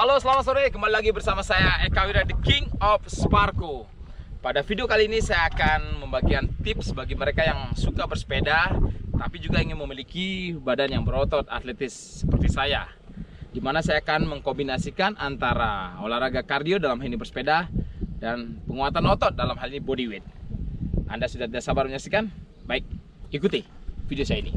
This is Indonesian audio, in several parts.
Halo selamat sore, kembali lagi bersama saya Eka Wira, The King of Sparko. Pada video kali ini saya akan membagikan tips bagi mereka yang suka bersepeda Tapi juga ingin memiliki badan yang berotot atletis seperti saya. Di mana saya akan mengkombinasikan antara olahraga kardio dalam hal ini bersepeda Dan penguatan otot dalam hal ini body weight. Anda sudah tidak sabar menyaksikan? Baik, ikuti video saya ini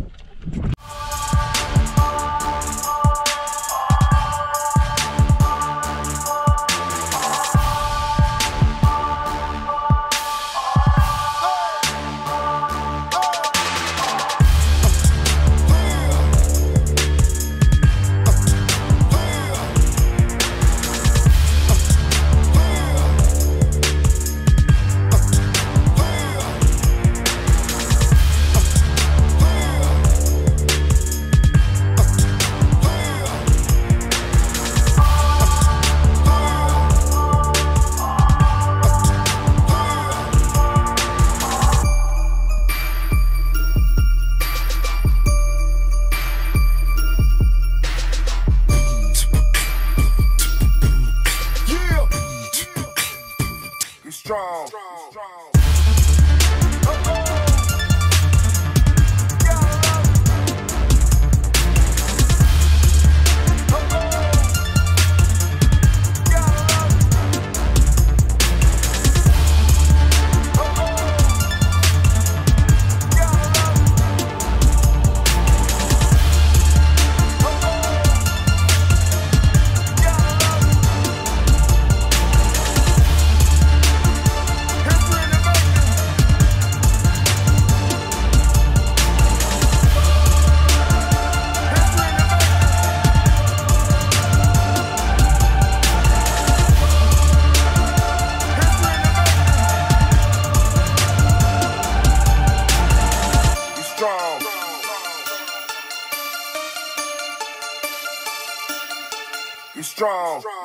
strong.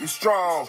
You strong.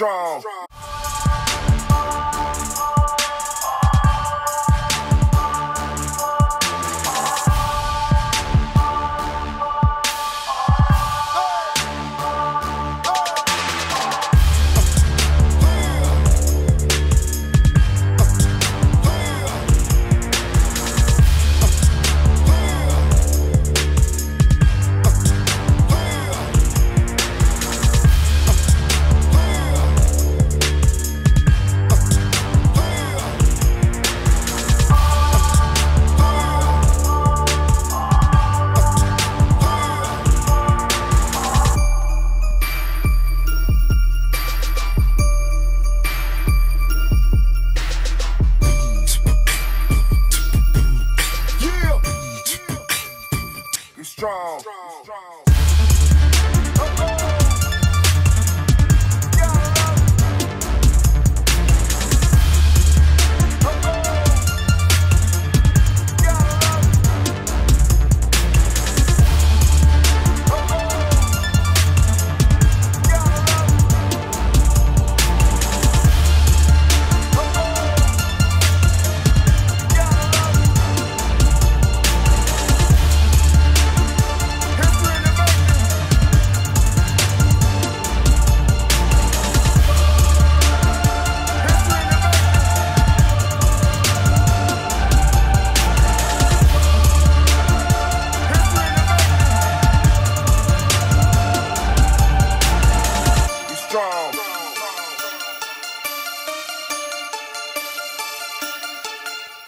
Strong.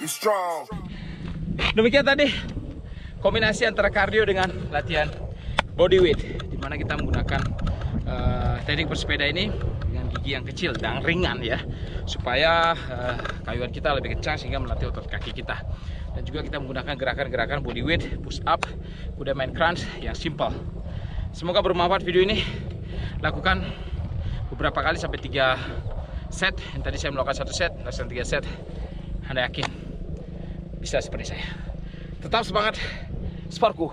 Strong. Demikian tadi kombinasi antara kardio dengan latihan body weight di mana kita menggunakan eh, teknik bersepeda ini dengan gigi yang kecil dan ringan ya supaya eh, kayuan kita lebih kencang sehingga melatih otot kaki kita. Dan juga kita menggunakan gerakan-gerakan body weight push up kemudian main crunch yang simple. Semoga bermanfaat video ini. Lakukan beberapa kali sampai tiga set. Yang tadi saya melakukan satu set lakukan tiga set. Anda yakin bisa seperti saya. Tetap semangat Sparku